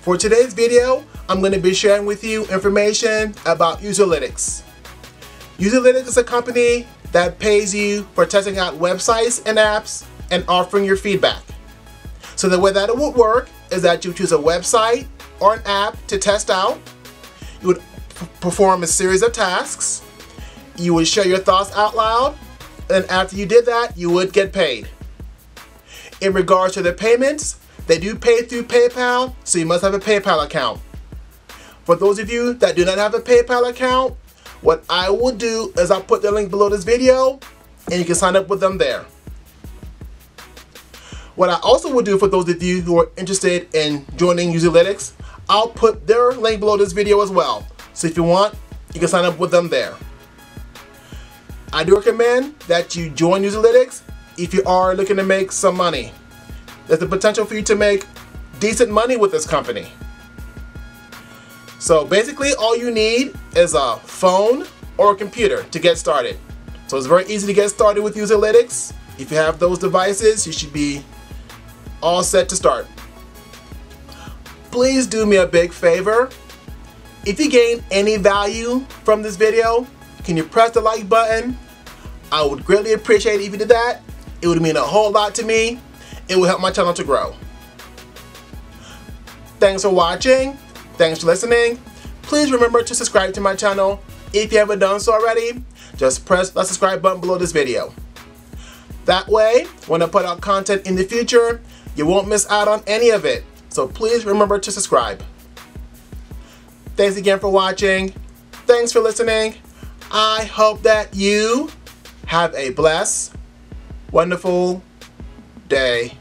For today's video, I'm going to be sharing with you information about Userlytics. Userlytics is a company that pays you for testing out websites and apps and offering your feedback. So the way that it would work is that you choose a website or an app to test out. You would perform a series of tasks. You would share your thoughts out loud. And after you did that, you would get paid. In regards to the payments, they do pay through PayPal, so you must have a PayPal account. For those of you that do not have a PayPal account, what I will do is I'll put the link below this video and you can sign up with them there. What I also will do for those of you who are interested in joining Userlytics, I'll put their link below this video as well. So if you want, you can sign up with them there. I do recommend that you join Userlytics if you are looking to make some money. There's the potential for you to make decent money with this company. So basically all you need is a phone or a computer to get started. So it's very easy to get started with Userlytics. If you have those devices, you should be all set to start. Please do me a big favor. If you gain any value from this video, can you press the like button? I would greatly appreciate it if you did that. It would mean a whole lot to me. It will help my channel to grow. Thanks for watching. Thanks for listening. Please remember to subscribe to my channel. If you haven't done so already, just press the subscribe button below this video. That way, when I put out content in the future, you won't miss out on any of it. So please remember to subscribe. Thanks again for watching. Thanks for listening. I hope that you have a blessed, wonderful day.